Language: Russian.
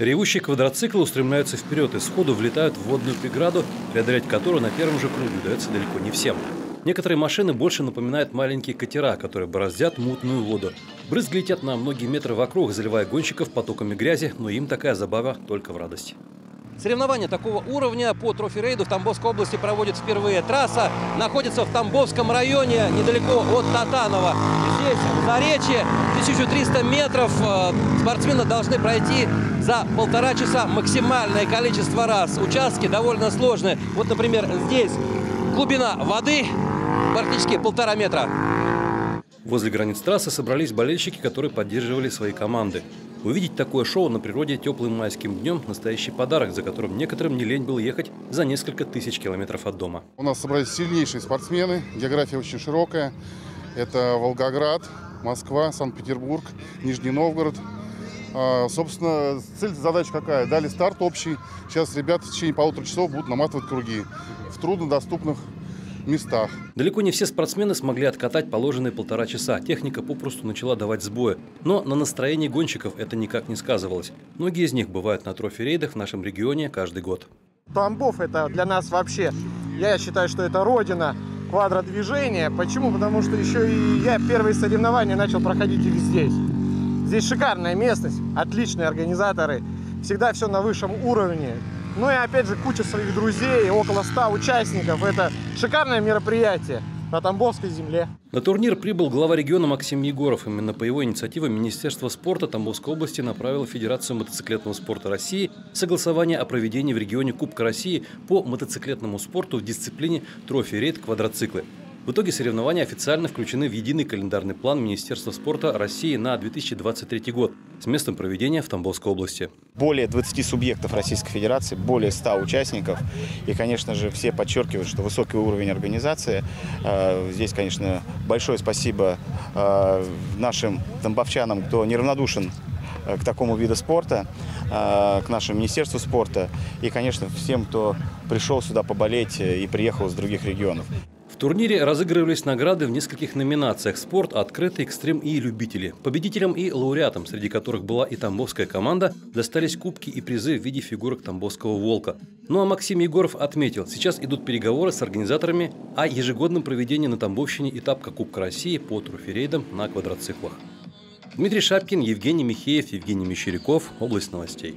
Ревущие квадроциклы устремляются вперед и сходу влетают в водную преграду, преодолеть которую на первом же круге удается далеко не всем. Некоторые машины больше напоминают маленькие катера, которые бороздят мутную воду. Брызги летят на многие метры вокруг, заливая гонщиков потоками грязи, но им такая забава только в радость. Соревнования такого уровня по трофи-рейду в Тамбовской области проводят впервые. Трасса находится в Тамбовском районе, недалеко от Татанова. Здесь, в Заречье, 1300 метров э, спортсмены должны пройти за полтора часа максимальное количество раз. Участки довольно сложные. Вот, например, здесь глубина воды практически полтора метра. Возле границ трассы собрались болельщики, которые поддерживали свои команды. Увидеть такое шоу на природе теплым майским днем – настоящий подарок, за которым некоторым не лень было ехать за несколько тысяч километров от дома. У нас собрались сильнейшие спортсмены, география очень широкая. Это Волгоград, Москва, Санкт-Петербург, Нижний Новгород. А, собственно, цель, задача какая? Дали старт общий. Сейчас ребята в течение полутора часов будут наматывать круги в труднодоступных местах. Далеко не все спортсмены смогли откатать положенные полтора часа. Техника попросту начала давать сбои. Но на настроении гонщиков это никак не сказывалось. Многие из них бывают на трофи-рейдах в нашем регионе каждый год. Тамбов это для нас вообще, я считаю, что это родина квадродвижения. Почему? Потому что еще и я первые соревнования начал проходить их здесь. Здесь шикарная местность, отличные организаторы, всегда все на высшем уровне. Ну и опять же куча своих друзей, около 100 участников. Это шикарное мероприятие на Тамбовской земле. На турнир прибыл глава региона Максим Егоров. Именно по его инициативе Министерство спорта Тамбовской области направило Федерацию мотоциклетного спорта России согласование о проведении в регионе Кубка России по мотоциклетному спорту в дисциплине трофи-рейд квадроциклы. В итоге соревнования официально включены в единый календарный план Министерства спорта России на 2023 год с местом проведения в Тамбовской области. Более 20 субъектов Российской Федерации, более 100 участников. И, конечно же, все подчеркивают, что высокий уровень организации. Э, здесь, конечно, большое спасибо э, нашим тамбовчанам, кто неравнодушен э, к такому виду спорта, к нашему Министерству спорта и, конечно, всем, кто пришел сюда поболеть и приехал из других регионов турнире разыгрывались награды в нескольких номинациях «Спорт», «Открытый», «Экстрем» и «Любители». Победителям и лауреатам, среди которых была и тамбовская команда, достались кубки и призы в виде фигурок тамбовского «Волка». Ну а Максим Егоров отметил, сейчас идут переговоры с организаторами о ежегодном проведении на Тамбовщине этапка Кубка России по троферейдам на квадроциклах. Дмитрий Шапкин, Евгений Михеев, Евгений Мещеряков. Область новостей.